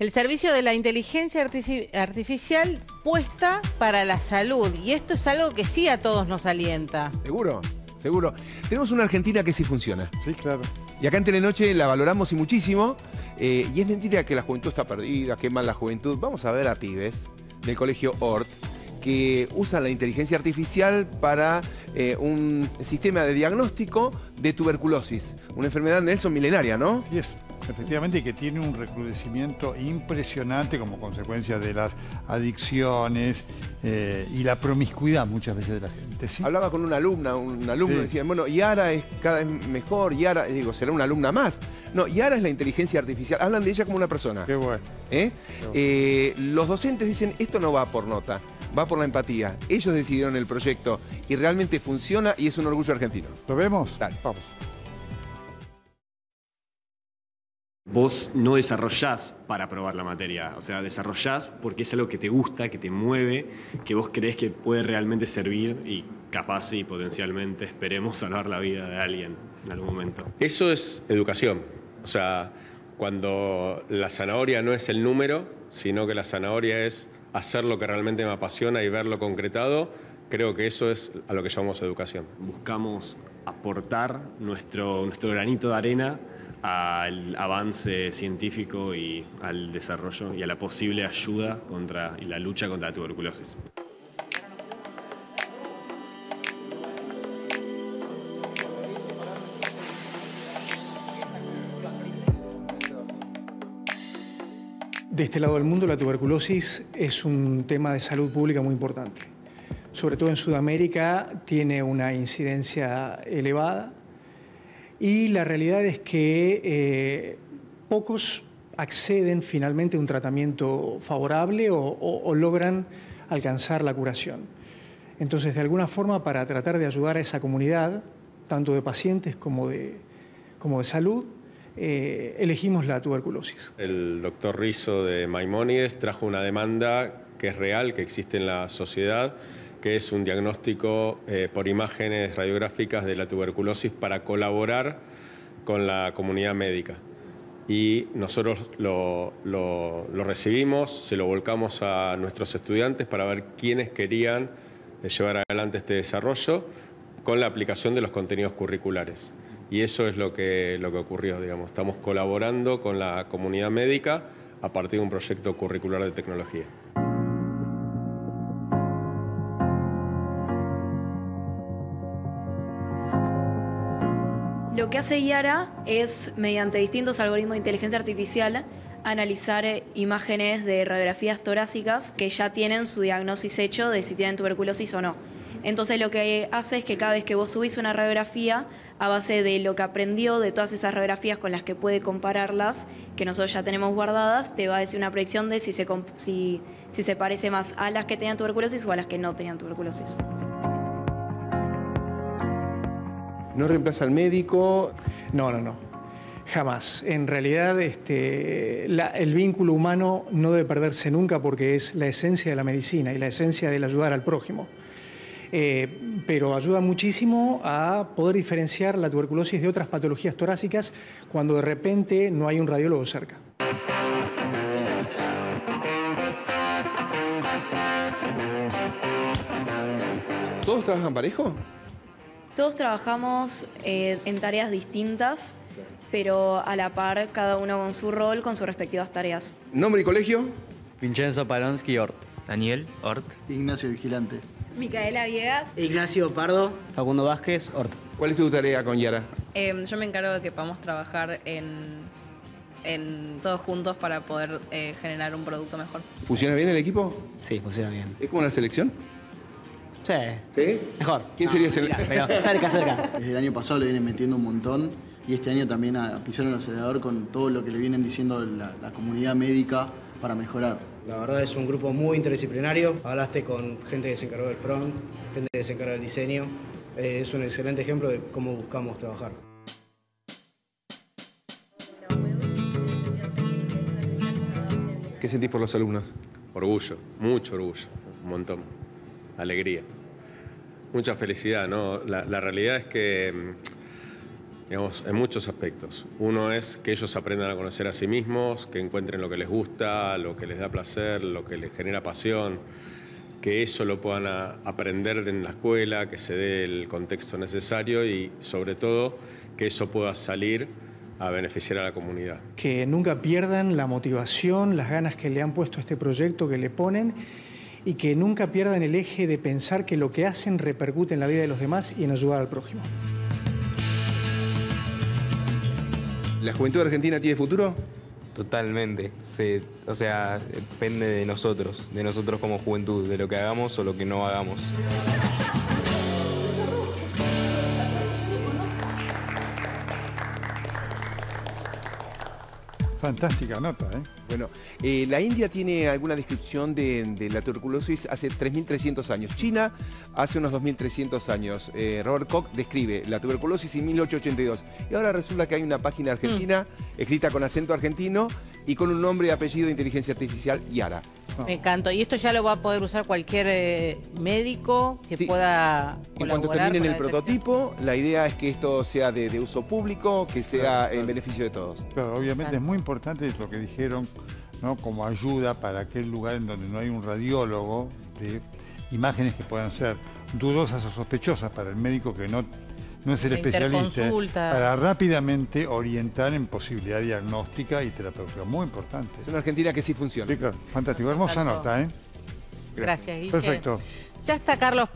El servicio de la inteligencia artificial puesta para la salud. Y esto es algo que sí a todos nos alienta. ¿Seguro? Seguro. Tenemos una Argentina que sí funciona. Sí, claro. Y acá en Telenoche la valoramos y muchísimo. eh, y es mentira que la juventud está perdida, que mal la juventud. Vamos a ver a pibes del colegio ORT que usan la inteligencia artificial para eh, un sistema de diagnóstico de tuberculosis. Una enfermedad, Nelson, milenaria, ¿no? Sí, es. Efectivamente, y que tiene un recrudecimiento impresionante como consecuencia de las adicciones eh, y la promiscuidad muchas veces de la gente. ¿sí? Hablaba con una alumna, un alumno Sí. decía, bueno, Yara es cada vez mejor, Yara, digo, será una alumna más. No, Yara es la inteligencia artificial. Hablan de ella como una persona. Qué bueno. ¿eh? Eh, los docentes dicen, esto no va por nota, va por la empatía. Ellos decidieron el proyecto y realmente funciona y es un orgullo argentino. ¿Lo vemos? Dale. Vamos. Vos no desarrollás para probar la materia, o sea, desarrollás porque es algo que te gusta, que te mueve, que vos crees que puede realmente servir y capaz y potencialmente esperemos salvar la vida de alguien en algún momento. Eso es educación. O sea, cuando la zanahoria no es el número, sino que la zanahoria es hacer lo que realmente me apasiona y verlo concretado, creo que eso es a lo que llamamos educación. Buscamos aportar nuestro, nuestro granito de arena al avance científico y al desarrollo y a la posible ayuda contra y la lucha contra la tuberculosis. De este lado del mundo, la tuberculosis es un tema de salud pública muy importante. Sobre todo en Sudamérica tiene una incidencia elevada y la realidad es que eh, pocos acceden finalmente a un tratamiento favorable o, logran alcanzar la curación. Entonces, de alguna forma, para tratar de ayudar a esa comunidad, tanto de pacientes como de, como de salud, eh, elegimos la tuberculosis. El doctor Rizzo de Maimónides trajo una demanda que es real, que existe en la sociedad, que es un diagnóstico eh, por imágenes radiográficas de la tuberculosis para colaborar con la comunidad médica. Y nosotros lo, lo- recibimos, se lo volcamos a nuestros estudiantes para ver quiénes querían eh, llevar adelante este desarrollo con la aplicación de los contenidos curriculares. Y eso es lo que, lo que ocurrió, digamos. Estamos colaborando con la comunidad médica a partir de un proyecto curricular de tecnología. Lo que hace Yara es, mediante distintos algoritmos de inteligencia artificial, analizar eh, imágenes de radiografías torácicas que ya tienen su diagnosis hecho de si tienen tuberculosis o no. Entonces lo que hace es que cada vez que vos subís una radiografía, a base de lo que aprendió de todas esas radiografías con las que puede compararlas, que nosotros ya tenemos guardadas, te va a decir una predicción de si se, si se parece más a las que tenían tuberculosis o a las que no tenían tuberculosis. No reemplaza al médico. No, no, no. Jamás. En realidad, este, la- el vínculo humano no debe perderse nunca porque es la esencia de la medicina y la esencia del ayudar al prójimo. Eh, pero ayuda muchísimo a poder diferenciar la tuberculosis de otras patologías torácicas cuando de repente no hay un radiólogo cerca. ¿Todos trabajan parejo? Todos trabajamos eh, en tareas distintas, pero a la par, cada uno con su rol, con sus respectivas tareas. ¿Nombre y colegio? Vincenzo Palonsky Ort. Daniel Ort. Ignacio Vigilante. Micaela Viegas. Ignacio Pardo. Facundo Vázquez Ort. ¿Cuál es tu tarea con Yara? Eh, yo me encargo de que podamos trabajar en, en todos juntos para poder eh, generar un producto mejor. ¿Funciona bien el equipo? Sí, funciona bien. ¿Es como la selección? Sí. ¿Sí? Mejor. ¿Quién sería ese? Pero cerca, cerca. Desde el año pasado le vienen metiendo un montón y este año también a pisar el acelerador con todo lo que le vienen diciendo la, la comunidad médica para mejorar. La verdad es un grupo muy interdisciplinario. Hablaste con gente que se encargó del front, gente que se encarga del diseño. Eh, es un excelente ejemplo de cómo buscamos trabajar. ¿Qué sentís por los alumnos? Orgullo, mucho orgullo, un montón. Alegría. Mucha felicidad, ¿no? La, realidad es que mm, digamos, en muchos aspectos. Uno es que ellos aprendan a conocer a sí mismos, que encuentren lo que les gusta, lo que les da placer, lo que les genera pasión, que eso lo puedan aprender en la escuela, que se dé el contexto necesario y sobre todo que eso pueda salir a beneficiar a la comunidad. que nunca pierdan la motivación, las ganas que le han puesto a este proyecto, que le ponen, y que nunca pierdan el eje de pensar que lo que hacen repercute en la vida de los demás y en ayudar al prójimo. ¿La juventud argentina tiene futuro? Totalmente. Se, o sea, depende de nosotros, de nosotros como juventud, de lo que hagamos o lo que no hagamos. Fantástica nota, ¿eh? Bueno, eh, la India tiene alguna descripción de, de la tuberculosis hace 3.300 años. China hace unos 2.300 años. Eh, Robert Koch describe la tuberculosis en 1882. Y ahora resulta que hay una página argentina escrita con acento argentino y con un nombre y apellido de inteligencia artificial, Yara. Me encantó. Y esto ya lo va a poder usar cualquier eh, médico que Sí. pueda En cuanto colaborar terminen el prototipo, la idea es que esto sea de, de uso público, que sea Claro, en beneficio de todos. Claro, obviamente Claro. es muy importante lo que dijeron, ¿no? Como ayuda para aquel lugar en donde no hay un radiólogo de imágenes que puedan ser dudosas o sospechosas para el médico que no, no es el especialista, para rápidamente orientar en posibilidad diagnóstica y terapéutica. Muy importante. Es una Argentina que sí funciona. Sí, claro, fantástico, hermosa nota, ¿eh? Gracias, Guille. Perfecto. Ya está Carlos.